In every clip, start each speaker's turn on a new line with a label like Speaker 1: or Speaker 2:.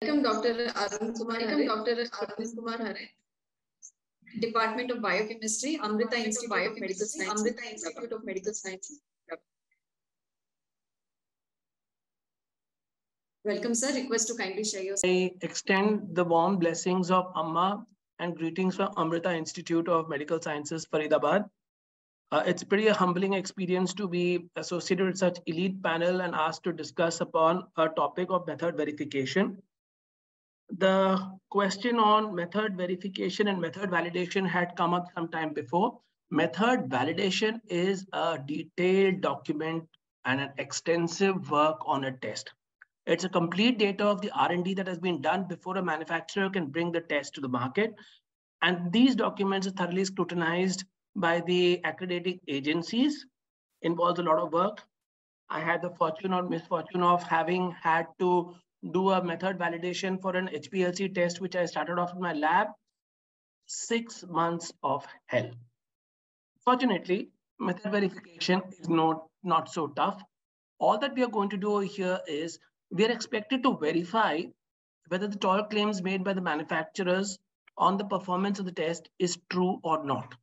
Speaker 1: Welcome, Dr. Arun Kumar Welcome, Dr. Arun Kumar Harith. Department of Biochemistry, Amrita Institute of Medical Sciences. Amrita Institute of Medical Sciences. Welcome, sir. Request to kindly share your.
Speaker 2: I extend the warm blessings of Amma and greetings from Amrita Institute of Medical Sciences, Faridabad. Uh, it's pretty a humbling experience to be associated with such elite panel and asked to discuss upon a topic of method verification. The question on method verification and method validation had come up some time before. Method validation is a detailed document and an extensive work on a test. It's a complete data of the R&D that has been done before a manufacturer can bring the test to the market. And these documents are thoroughly scrutinized by the accrediting agencies, involves a lot of work. I had the fortune or misfortune of having had to do a method validation for an HPLC test, which I started off in my lab. Six months of hell. Fortunately, method verification is not, not so tough. All that we are going to do here is we are expected to verify whether the tall claims made by the manufacturers on the performance of the test is true or not.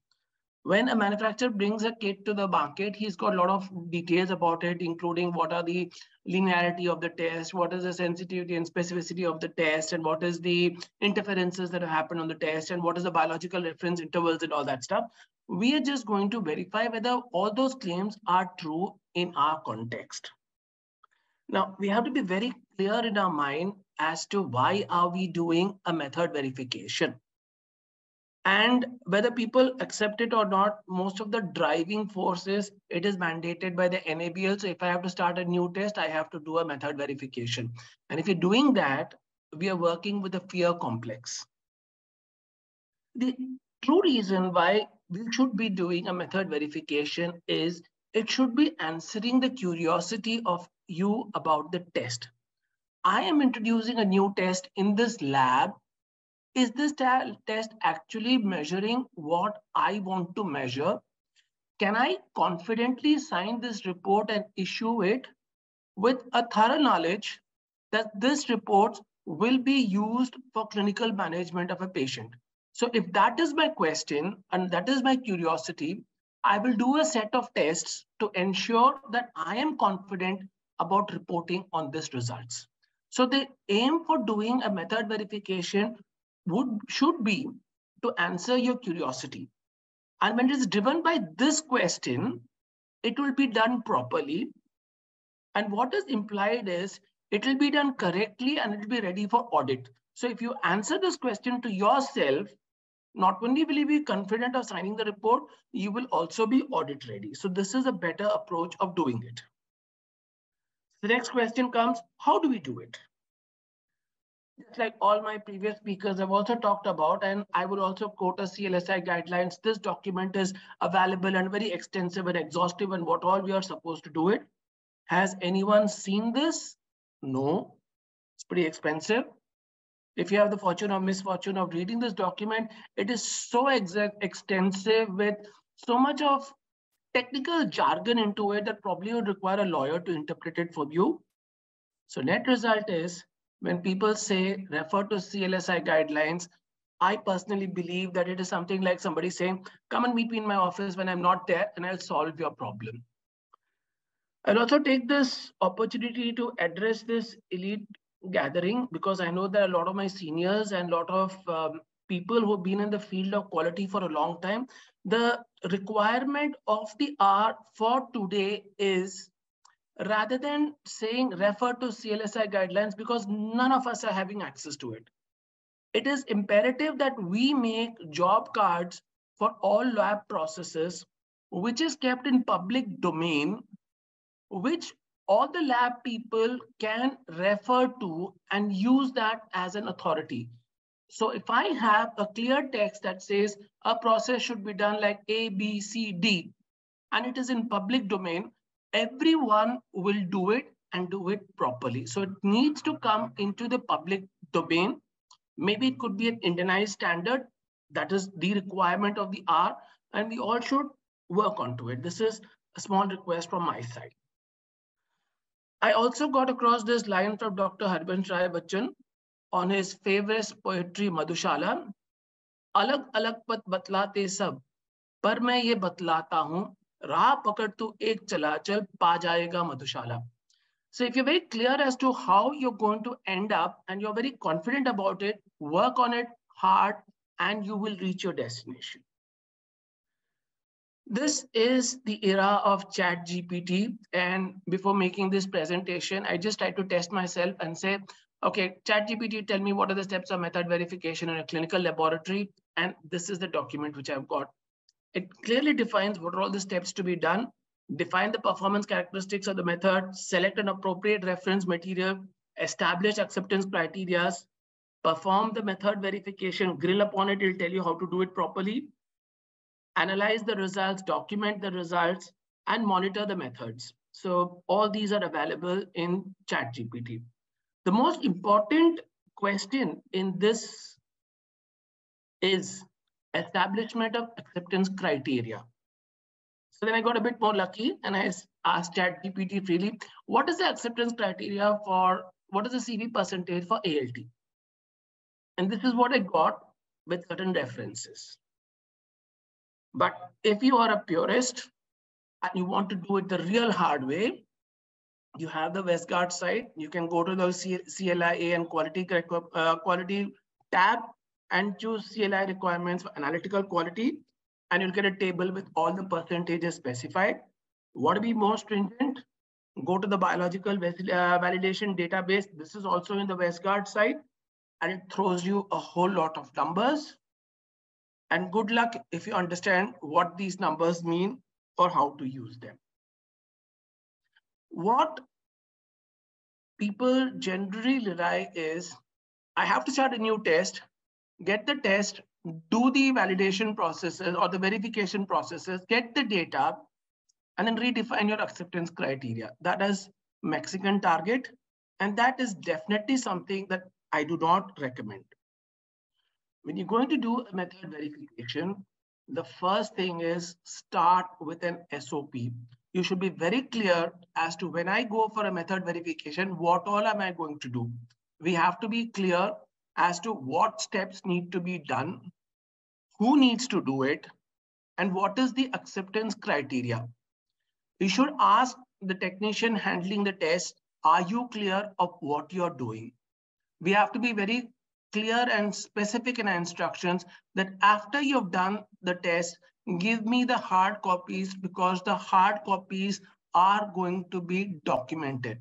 Speaker 2: When a manufacturer brings a kit to the market, he's got a lot of details about it, including what are the linearity of the test, what is the sensitivity and specificity of the test, and what is the interferences that have happened on the test, and what is the biological reference intervals and all that stuff. We are just going to verify whether all those claims are true in our context. Now, we have to be very clear in our mind as to why are we doing a method verification. And whether people accept it or not, most of the driving forces, it is mandated by the NABL. So if I have to start a new test, I have to do a method verification. And if you're doing that, we are working with a fear complex. The true reason why we should be doing a method verification is it should be answering the curiosity of you about the test. I am introducing a new test in this lab is this test actually measuring what I want to measure? Can I confidently sign this report and issue it with a thorough knowledge that this report will be used for clinical management of a patient? So if that is my question and that is my curiosity, I will do a set of tests to ensure that I am confident about reporting on these results. So the aim for doing a method verification would should be to answer your curiosity. And when it is driven by this question, it will be done properly. And what is implied is it will be done correctly and it will be ready for audit. So if you answer this question to yourself, not only will you be confident of signing the report, you will also be audit ready. So this is a better approach of doing it. The next question comes, how do we do it? Just like all my previous speakers have also talked about, and I would also quote a CLSI guidelines. This document is available and very extensive and exhaustive and what all we are supposed to do it. Has anyone seen this? No, it's pretty expensive. If you have the fortune or misfortune of reading this document, it is so ex extensive with so much of technical jargon into it that probably would require a lawyer to interpret it for you. So net result is when people say refer to CLSI guidelines, I personally believe that it is something like somebody saying, come and meet me in my office when I'm not there and I'll solve your problem. I'll also take this opportunity to address this elite gathering because I know that a lot of my seniors and a lot of um, people who've been in the field of quality for a long time, the requirement of the R for today is rather than saying refer to CLSI guidelines because none of us are having access to it. It is imperative that we make job cards for all lab processes, which is kept in public domain, which all the lab people can refer to and use that as an authority. So if I have a clear text that says a process should be done like A, B, C, D, and it is in public domain, everyone will do it and do it properly. So it needs to come into the public domain. Maybe it could be an Indianized standard. That is the requirement of the R and we all should work onto it. This is a small request from my side. I also got across this line from Dr. Harivansh Rai Bachchan on his favorite poetry Madhushala. alag pat पत sab, par main ye बतलाता हूँ राह पकड़ तू एक चला चल पा जाएगा Madhushala so if you're very clear as to how you're going to end up and you're very confident about it work on it hard and you will reach your destination this is the era of chat gpt and before making this presentation i just tried to test myself and say okay chat gpt tell me what are the steps of method verification in a clinical laboratory and this is the document which i've got it clearly defines what are all the steps to be done define the performance characteristics of the method select an appropriate reference material establish acceptance criteria perform the method verification grill upon it it'll tell you how to do it properly analyze the results, document the results, and monitor the methods. So all these are available in ChatGPT. The most important question in this is establishment of acceptance criteria. So then I got a bit more lucky and I asked ChatGPT really, what is the acceptance criteria for, what is the CV percentage for ALT? And this is what I got with certain references. But if you are a purist and you want to do it the real hard way, you have the Westgard site. You can go to the CLIA and quality, uh, quality tab and choose CLIA requirements for analytical quality. And you'll get a table with all the percentages specified. What to be more stringent? Go to the biological uh, validation database. This is also in the Westgard site. And it throws you a whole lot of numbers and good luck if you understand what these numbers mean or how to use them. What people generally rely is, I have to start a new test, get the test, do the validation processes or the verification processes, get the data, and then redefine your acceptance criteria. That is Mexican target. And that is definitely something that I do not recommend when you're going to do a method verification, the first thing is start with an SOP. You should be very clear as to when I go for a method verification, what all am I going to do? We have to be clear as to what steps need to be done, who needs to do it, and what is the acceptance criteria. You should ask the technician handling the test, are you clear of what you're doing? We have to be very clear and specific in our instructions that after you've done the test, give me the hard copies because the hard copies are going to be documented.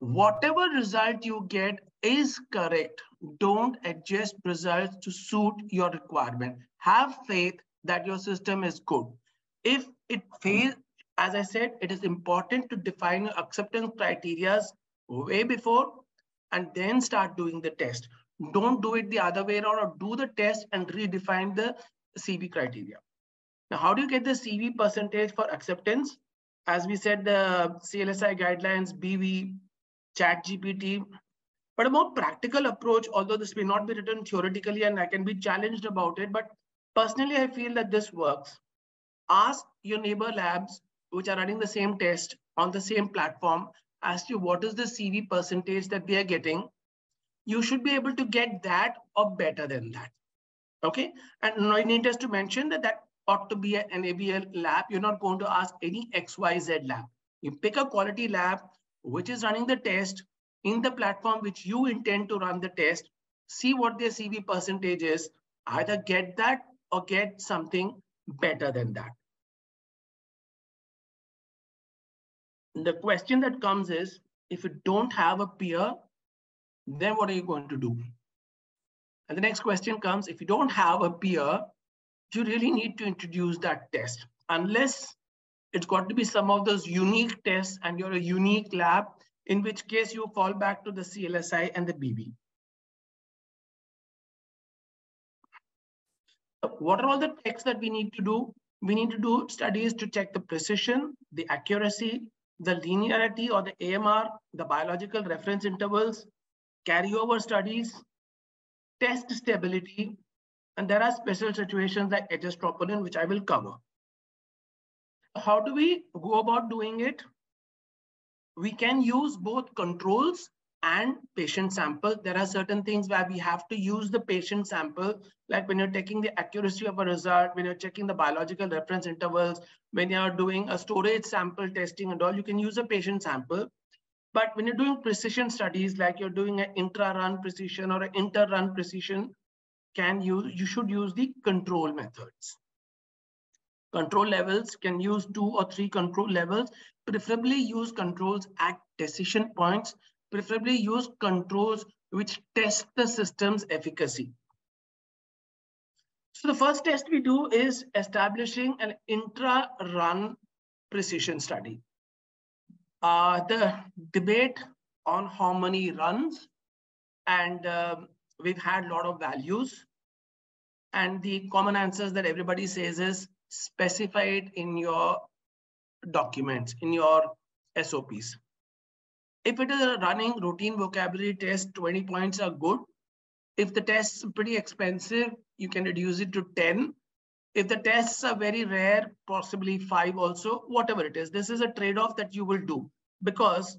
Speaker 2: Whatever result you get is correct. Don't adjust results to suit your requirement. Have faith that your system is good. If it fails, as I said, it is important to define your acceptance criteria way before and then start doing the test. Don't do it the other way around or do the test and redefine the CV criteria. Now, how do you get the CV percentage for acceptance? As we said, the CLSI guidelines, BV, chat GPT, but a more practical approach, although this may not be written theoretically and I can be challenged about it, but personally, I feel that this works. Ask your neighbor labs, which are running the same test on the same platform, ask you what is the CV percentage that they are getting. You should be able to get that or better than that. Okay. And I need us to mention that that ought to be an NABL lab. You're not going to ask any XYZ lab. You pick a quality lab which is running the test in the platform which you intend to run the test, see what their CV percentage is, either get that or get something better than that. the question that comes is, if you don't have a peer, then what are you going to do? And the next question comes, if you don't have a peer, you really need to introduce that test. Unless it's got to be some of those unique tests and you're a unique lab, in which case you fall back to the CLSI and the BV. What are all the checks that we need to do? We need to do studies to check the precision, the accuracy, the linearity or the AMR, the biological reference intervals, carryover studies, test stability, and there are special situations like HS troponin, which I will cover. How do we go about doing it? We can use both controls and patient sample. There are certain things where we have to use the patient sample, like when you're taking the accuracy of a result, when you're checking the biological reference intervals, when you're doing a storage sample testing and all, you can use a patient sample. But when you're doing precision studies, like you're doing an intra-run precision or an inter-run precision, can use you should use the control methods. Control levels can use two or three control levels, preferably use controls at decision points preferably use controls which test the system's efficacy. So the first test we do is establishing an intra-run precision study. Uh, the debate on how many runs, and uh, we've had a lot of values. And the common answers that everybody says is specify it in your documents, in your SOPs. If it is a running routine vocabulary test, 20 points are good. If the test is pretty expensive, you can reduce it to 10. If the tests are very rare, possibly five also, whatever it is. This is a trade-off that you will do because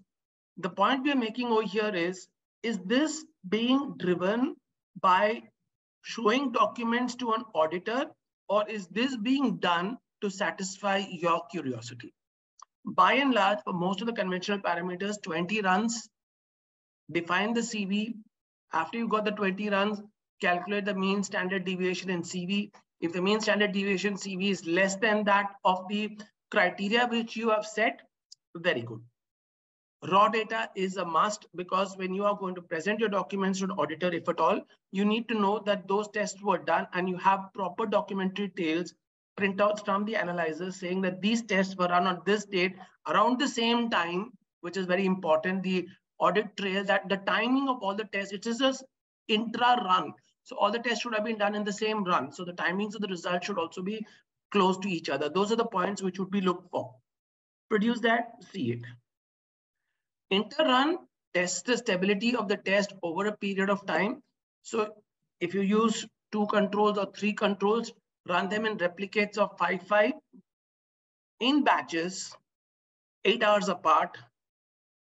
Speaker 2: the point we are making over here is, is this being driven by showing documents to an auditor or is this being done to satisfy your curiosity? By and large, for most of the conventional parameters, 20 runs, define the CV. After you got the 20 runs, calculate the mean standard deviation in CV. If the mean standard deviation CV is less than that of the criteria which you have set, very good. Raw data is a must because when you are going to present your documents to an auditor, if at all, you need to know that those tests were done and you have proper documentary tails printouts from the analyzers saying that these tests were run on this date around the same time, which is very important. The audit trail that the timing of all the tests, it is just intra run. So all the tests should have been done in the same run. So the timings of the results should also be close to each other. Those are the points which would be looked for. Produce that, see it. Inter-run tests the stability of the test over a period of time. So if you use two controls or three controls, run them in replicates of 5, 5 in batches, eight hours apart.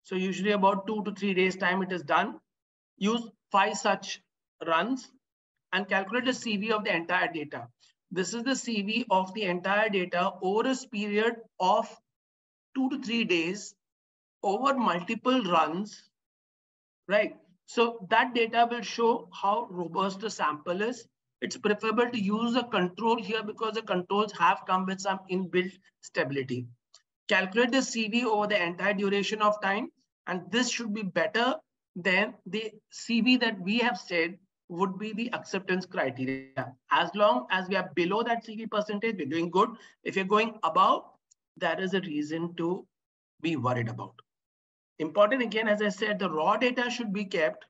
Speaker 2: So usually about two to three days time it is done. Use five such runs and calculate the CV of the entire data. This is the CV of the entire data over a period of two to three days over multiple runs, right? So that data will show how robust the sample is it's preferable to use a control here because the controls have come with some inbuilt stability. Calculate the CV over the entire duration of time, and this should be better than the CV that we have said would be the acceptance criteria. As long as we are below that CV percentage, we're doing good. If you're going above, there is a reason to be worried about. Important again, as I said, the raw data should be kept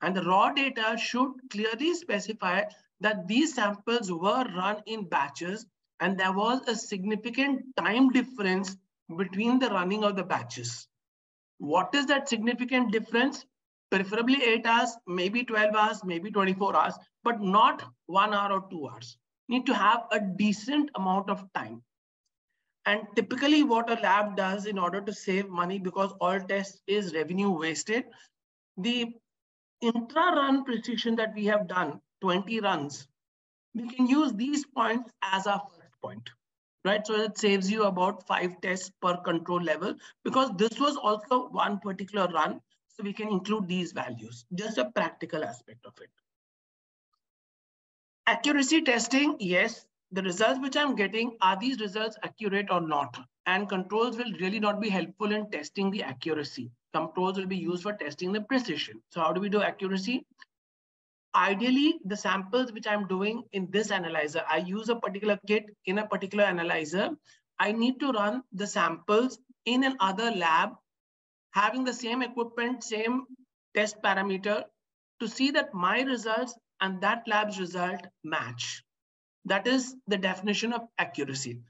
Speaker 2: and the raw data should clearly specify that these samples were run in batches and there was a significant time difference between the running of the batches. What is that significant difference? Preferably 8 hours, maybe 12 hours, maybe 24 hours, but not one hour or two hours. Need to have a decent amount of time. And typically what a lab does in order to save money because all tests is revenue wasted, the intra-run precision that we have done 20 runs, we can use these points as our first point, right? So it saves you about five tests per control level because this was also one particular run. So we can include these values, just a practical aspect of it. Accuracy testing, yes, the results which I'm getting, are these results accurate or not? And controls will really not be helpful in testing the accuracy. Controls will be used for testing the precision. So how do we do accuracy? Ideally the samples which I'm doing in this analyzer, I use a particular kit in a particular analyzer. I need to run the samples in another lab, having the same equipment, same test parameter to see that my results and that lab's result match. That is the definition of accuracy.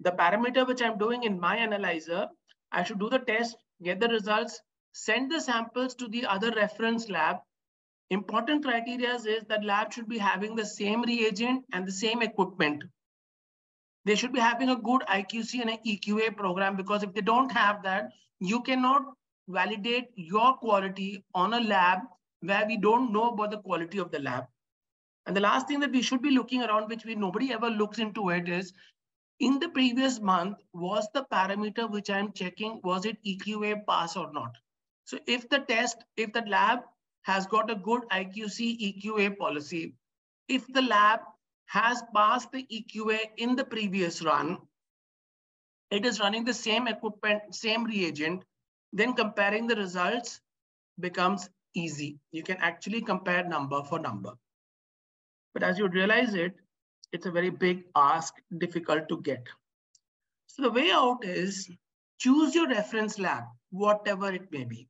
Speaker 2: The parameter which I'm doing in my analyzer, I should do the test, get the results, send the samples to the other reference lab Important criteria is that lab should be having the same reagent and the same equipment. They should be having a good IQC and an EQA program because if they don't have that, you cannot validate your quality on a lab where we don't know about the quality of the lab. And the last thing that we should be looking around, which we nobody ever looks into it, is in the previous month, was the parameter which I'm checking, was it EQA pass or not? So if the test, if the lab has got a good IQC EQA policy, if the lab has passed the EQA in the previous run, it is running the same equipment, same reagent, then comparing the results becomes easy. You can actually compare number for number. But as you realize it, it's a very big ask, difficult to get. So the way out is choose your reference lab, whatever it may be.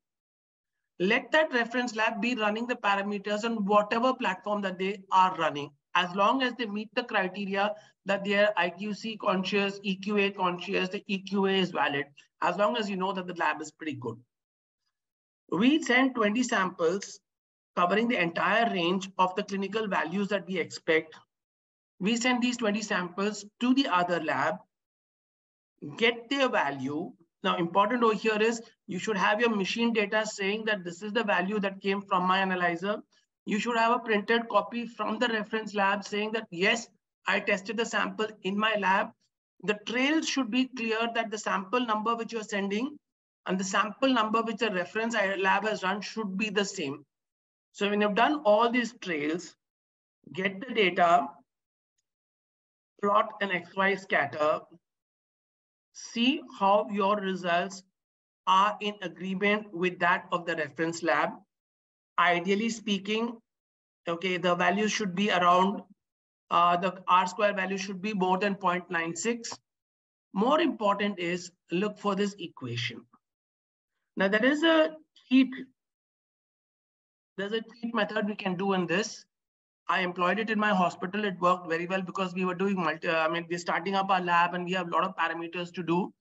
Speaker 2: Let that reference lab be running the parameters on whatever platform that they are running, as long as they meet the criteria that they are IQC conscious, EQA conscious, the EQA is valid, as long as you know that the lab is pretty good. We send 20 samples covering the entire range of the clinical values that we expect. We send these 20 samples to the other lab, get their value. Now, important over here is you should have your machine data saying that this is the value that came from my analyzer. You should have a printed copy from the reference lab saying that, yes, I tested the sample in my lab. The trails should be clear that the sample number which you're sending and the sample number which the reference lab has run should be the same. So when you've done all these trails, get the data, plot an XY scatter, see how your results are in agreement with that of the reference lab. Ideally speaking, okay, the value should be around, uh, the R square value should be more than 0.96. More important is look for this equation. Now there is a cheat there's a cheat method we can do in this. I employed it in my hospital. It worked very well because we were doing multi, uh, I mean, we're starting up our lab and we have a lot of parameters to do.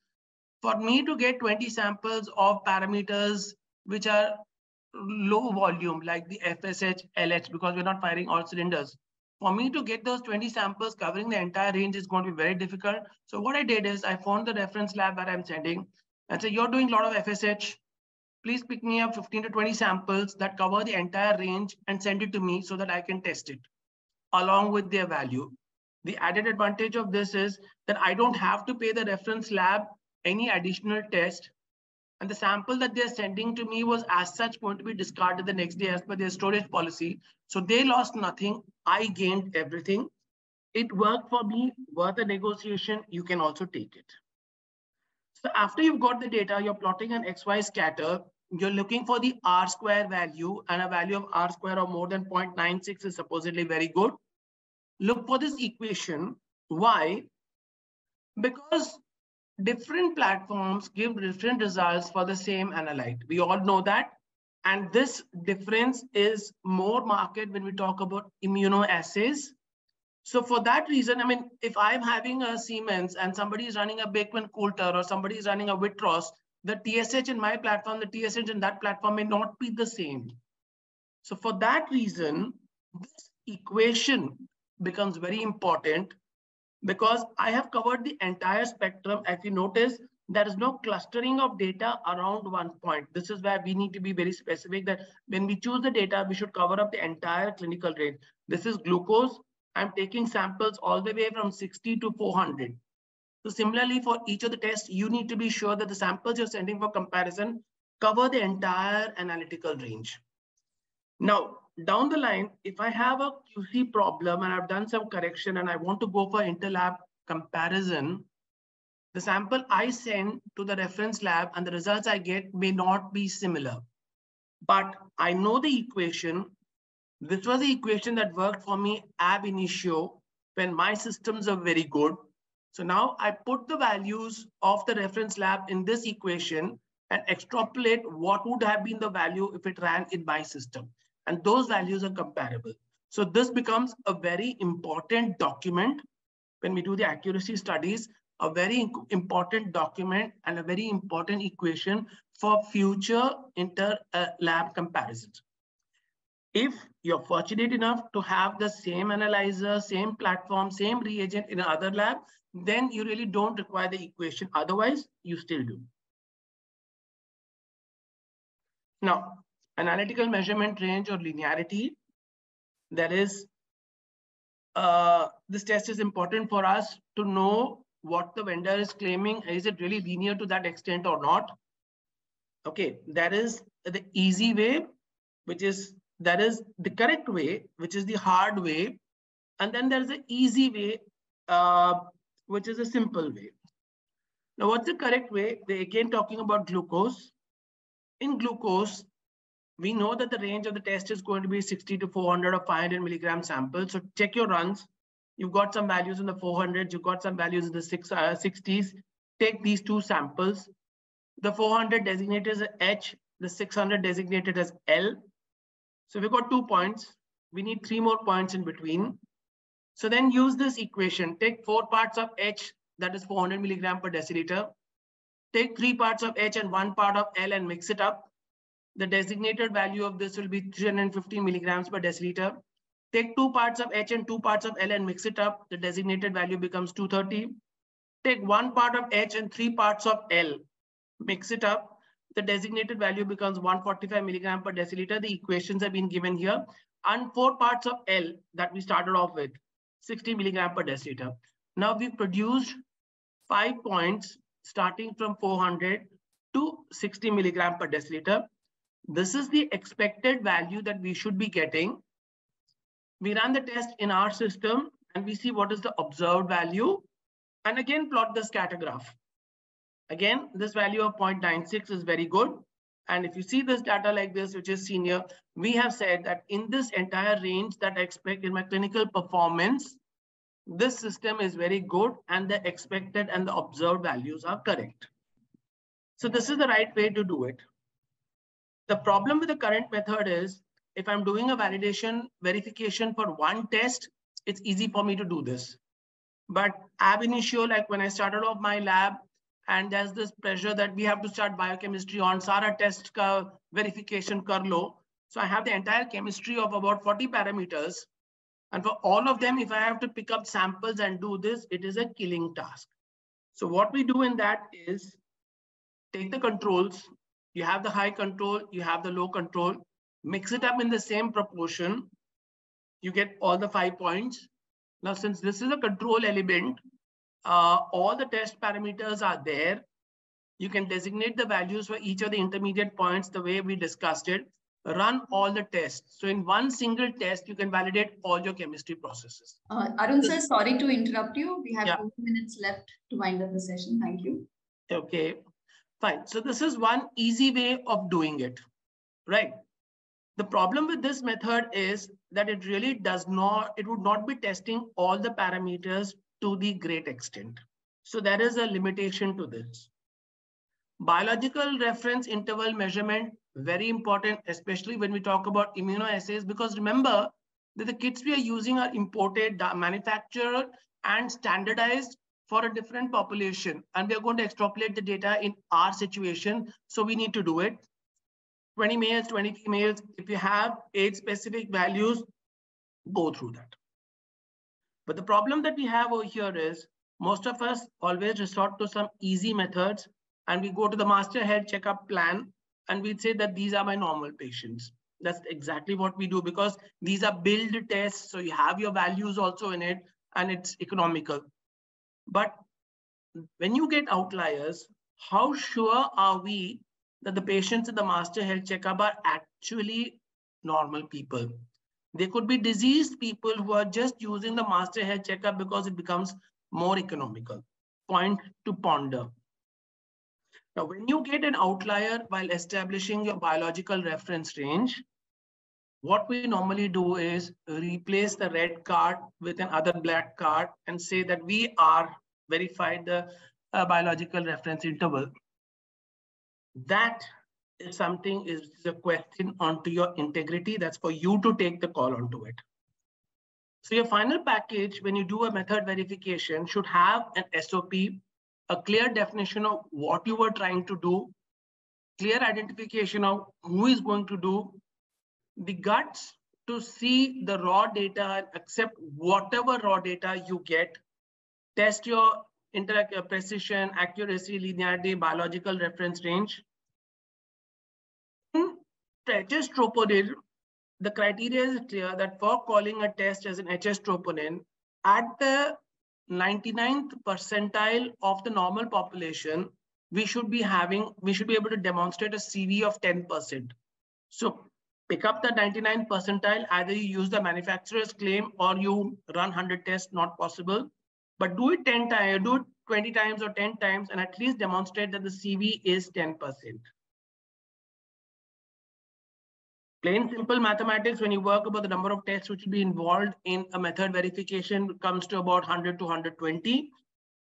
Speaker 2: For me to get 20 samples of parameters which are low volume, like the FSH, LH, because we're not firing all cylinders. For me to get those 20 samples covering the entire range is going to be very difficult. So what I did is I found the reference lab that I'm sending and say, you're doing a lot of FSH, please pick me up 15 to 20 samples that cover the entire range and send it to me so that I can test it along with their value. The added advantage of this is that I don't have to pay the reference lab any additional test. And the sample that they're sending to me was as such going to be discarded the next day as per their storage policy. So they lost nothing. I gained everything. It worked for me, worth a negotiation. You can also take it. So after you've got the data, you're plotting an XY scatter, you're looking for the R square value and a value of R square of more than 0.96 is supposedly very good. Look for this equation. Why? Because different platforms give different results for the same analyte. We all know that. And this difference is more marked when we talk about immunoassays so for that reason, I mean, if I'm having a Siemens and somebody is running a Beckman Coulter or somebody is running a Vitros, the TSH in my platform, the TSH in that platform may not be the same. So for that reason, this equation becomes very important because I have covered the entire spectrum. As you notice, there is no clustering of data around one point. This is where we need to be very specific that when we choose the data, we should cover up the entire clinical range. This is glucose, I'm taking samples all the way from 60 to 400. So similarly, for each of the tests, you need to be sure that the samples you're sending for comparison cover the entire analytical range. Now, down the line, if I have a QC problem and I've done some correction and I want to go for interlab comparison, the sample I send to the reference lab and the results I get may not be similar. But I know the equation this was the equation that worked for me ab initio when my systems are very good. So now I put the values of the reference lab in this equation and extrapolate what would have been the value if it ran in my system. And those values are comparable. So this becomes a very important document when we do the accuracy studies, a very important document and a very important equation for future inter-lab uh, comparisons. If you're fortunate enough to have the same analyzer, same platform, same reagent in another lab, then you really don't require the equation. Otherwise, you still do. Now, analytical measurement range or linearity, that is, uh, this test is important for us to know what the vendor is claiming. Is it really linear to that extent or not? Okay, that is the easy way, which is, that is the correct way, which is the hard way. And then there's the easy way, uh, which is a simple way. Now, what's the correct way? They're again talking about glucose. In glucose, we know that the range of the test is going to be 60 to 400 or 500 milligram sample. So check your runs. You've got some values in the 400s, you've got some values in the six, uh, 60s. Take these two samples. The 400 designated as H, the 600 designated as L. So we've got two points. We need three more points in between. So then use this equation. Take four parts of H, that is 400 milligram per deciliter. Take three parts of H and one part of L and mix it up. The designated value of this will be 350 milligrams per deciliter. Take two parts of H and two parts of L and mix it up. The designated value becomes 230. Take one part of H and three parts of L. Mix it up. The designated value becomes 145 milligram per deciliter. The equations have been given here. And four parts of L that we started off with, 60 milligram per deciliter. Now we've produced five points starting from 400 to 60 milligram per deciliter. This is the expected value that we should be getting. We run the test in our system and we see what is the observed value. And again, plot the scatter graph. Again, this value of 0.96 is very good. And if you see this data like this, which is senior, we have said that in this entire range that I expect in my clinical performance, this system is very good and the expected and the observed values are correct. So this is the right way to do it. The problem with the current method is if I'm doing a validation verification for one test, it's easy for me to do this. But ab initio, like when I started off my lab, and there's this pressure that we have to start biochemistry on SARA test ka verification karlo. So I have the entire chemistry of about 40 parameters. And for all of them, if I have to pick up samples and do this, it is a killing task. So what we do in that is take the controls, you have the high control, you have the low control, mix it up in the same proportion, you get all the five points. Now, since this is a control element, uh, all the test parameters are there. You can designate the values for each of the intermediate points the way we discussed it. Run all the tests. So in one single test, you can validate all your chemistry processes.
Speaker 1: Uh, Arun sir, sorry to interrupt you. We have
Speaker 2: Yeah.
Speaker 1: two minutes left to wind up the session. Thank you.
Speaker 2: Okay, fine. So this is one easy way of doing it, right? The problem with this method is that it really does not, it would not be testing all the parameters to the great extent. So there is a limitation to this. Biological reference interval measurement, very important, especially when we talk about immunoassays, because remember that the kits we are using are imported, manufactured, and standardized for a different population. And we are going to extrapolate the data in our situation. So we need to do it. 20 males, 20 females. If you have age specific values, go through that. But the problem that we have over here is most of us always resort to some easy methods and we go to the master health checkup plan and we'd say that these are my normal patients. That's exactly what we do because these are build tests. So you have your values also in it and it's economical. But when you get outliers, how sure are we that the patients in the master health checkup are actually normal people? They could be diseased people who are just using the master health checkup because it becomes more economical. Point to ponder. Now, when you get an outlier while establishing your biological reference range, what we normally do is replace the red card with another black card and say that we are verified the uh, biological reference interval. That is something is a question onto your integrity. That's for you to take the call onto it. So your final package, when you do a method verification, should have an SOP, a clear definition of what you were trying to do, clear identification of who is going to do, the guts to see the raw data and accept whatever raw data you get, test your interact uh, precision, accuracy, linearity, biological reference range. HS troponin, the criteria is clear that for calling a test as an HS troponin at the 99th percentile of the normal population, we should be having, we should be able to demonstrate a CV of 10%. So pick up the 99th percentile, either you use the manufacturer's claim or you run 100 tests, not possible. But do it 10 times, do it 20 times or 10 times, and at least demonstrate that the CV is 10%. Plain simple mathematics, when you work about the number of tests which will be involved in a method verification comes to about 100 to 120.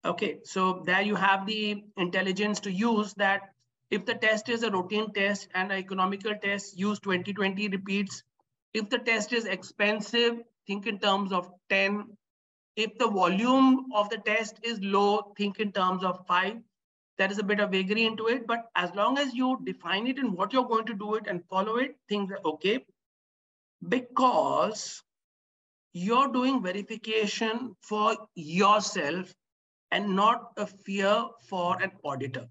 Speaker 2: Okay, so there you have the intelligence to use that if the test is a routine test and an economical test, use 2020 repeats. If the test is expensive, think in terms of 10. If the volume of the test is low, think in terms of five. There is a bit of vagary into it, but as long as you define it and what you're going to do it and follow it, things are okay. Because you're doing verification for yourself and not a fear for an auditor.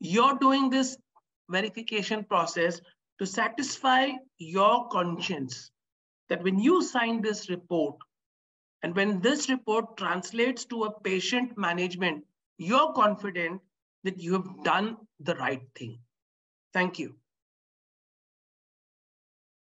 Speaker 2: You're doing this verification process to satisfy your conscience that when you sign this report and when this report translates to a patient management, you're confident that you have done the right thing. Thank you.